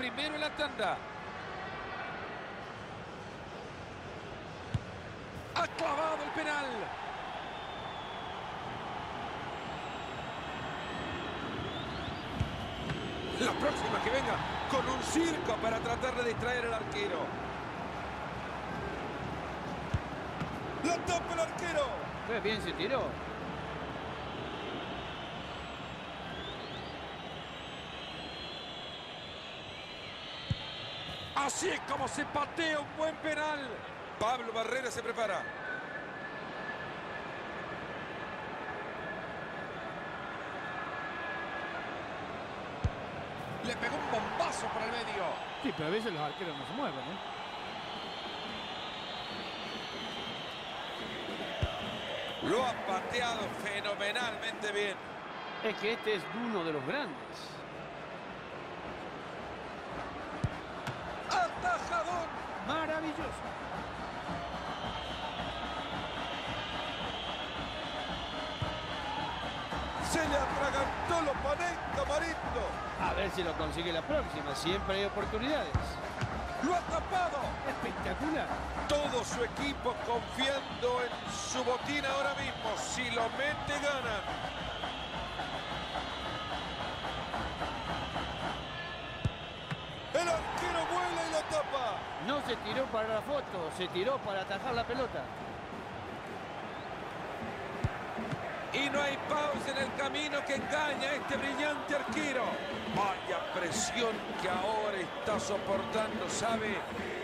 primero en la tanda. Ha clavado el penal. La próxima que venga con un circo para tratar de distraer al arquero. ¡La tapa el arquero! Qué bien se tiró. Así es como se patea un buen penal. Pablo Barrera se prepara. Le pegó un bombazo por el medio. Sí, pero a veces los arqueros no se mueven, ¿eh? Lo ha pateado fenomenalmente bien. Es que este es uno de los grandes. Se le atragantó los panenca, Marito. A ver si lo consigue la próxima. Siempre hay oportunidades. ¡Lo ha tapado! Espectacular. Todo su equipo confiando en su botín ahora mismo. Si lo mete, gana. El arquero vuela y lo tapa. No se tiró para la foto, se tiró para atajar la pelota. No hay pausa en el camino que engaña a este brillante arquero. Vaya presión que ahora está soportando. Sabe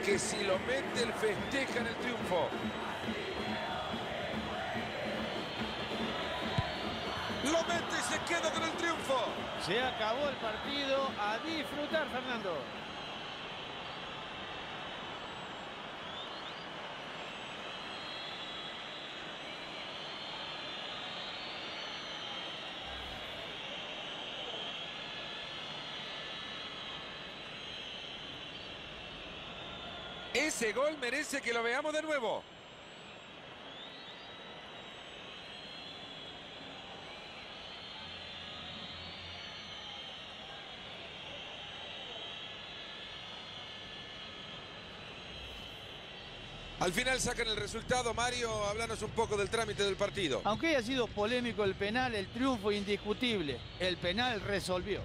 que si lo mete, el festeja en el triunfo. Lo mete y se queda con el triunfo. Se acabó el partido. A disfrutar, Fernando. Ese gol merece que lo veamos de nuevo. Al final sacan el resultado. Mario, háblanos un poco del trámite del partido. Aunque haya sido polémico el penal, el triunfo indiscutible. El penal resolvió.